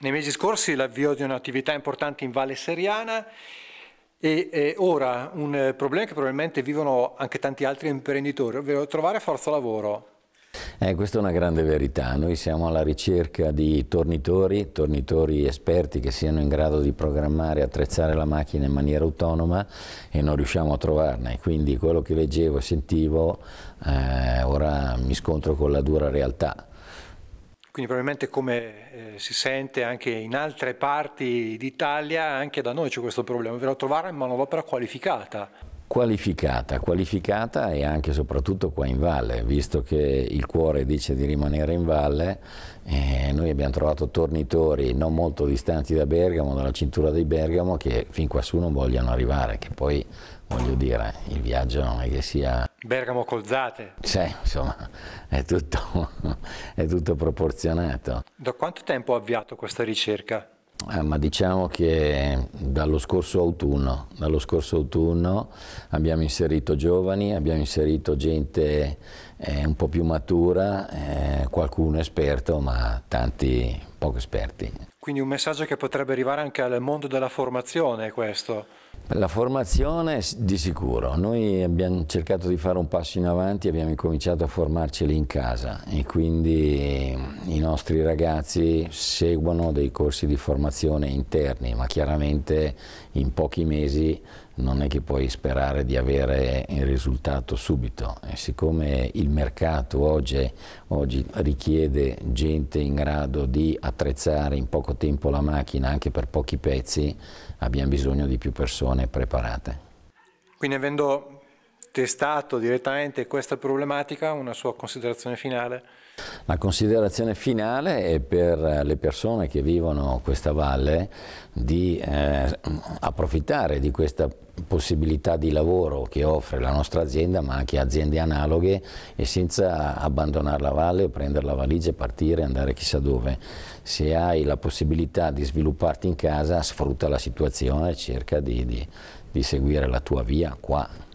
nei mesi scorsi l'avvio di un'attività importante in Valle Seriana e eh, ora un problema che probabilmente vivono anche tanti altri imprenditori, ovvero trovare forza lavoro. Eh, questa è una grande verità, noi siamo alla ricerca di tornitori, tornitori esperti che siano in grado di programmare e attrezzare la macchina in maniera autonoma e non riusciamo a trovarne, quindi quello che leggevo e sentivo eh, ora mi scontro con la dura realtà. Quindi probabilmente come eh, si sente anche in altre parti d'Italia, anche da noi c'è questo problema, ovvero trovare manodopera qualificata. Qualificata, qualificata e anche e soprattutto qua in valle, visto che il cuore dice di rimanere in valle, eh, noi abbiamo trovato tornitori non molto distanti da Bergamo, dalla cintura di Bergamo, che fin quassù non vogliono arrivare, che poi voglio dire, il viaggio non è che sia Bergamo Colzate. Sì, insomma, è tutto, è tutto proporzionato. Da quanto tempo ha avviato questa ricerca? Eh, ma diciamo che dallo scorso autunno, dallo scorso autunno abbiamo inserito giovani, abbiamo inserito gente eh, un po' più matura, eh, qualcuno esperto, ma tanti poco esperti. Quindi un messaggio che potrebbe arrivare anche al mondo della formazione questo. La formazione di sicuro, noi abbiamo cercato di fare un passo in avanti, abbiamo incominciato a formarceli in casa e quindi i nostri ragazzi seguono dei corsi di formazione interni, ma chiaramente in pochi mesi non è che puoi sperare di avere il risultato subito. E siccome il mercato oggi, oggi, richiede gente in grado di attrezzare in poco tempo la macchina anche per pochi pezzi abbiamo bisogno di più persone preparate. Quindi avendo testato direttamente questa problematica, una sua considerazione finale? La considerazione finale è per le persone che vivono questa valle di eh, approfittare di questa possibilità di lavoro che offre la nostra azienda ma anche aziende analoghe e senza abbandonare la valle o prendere la valigia e partire e andare chissà dove. Se hai la possibilità di svilupparti in casa sfrutta la situazione e cerca di, di, di seguire la tua via qua.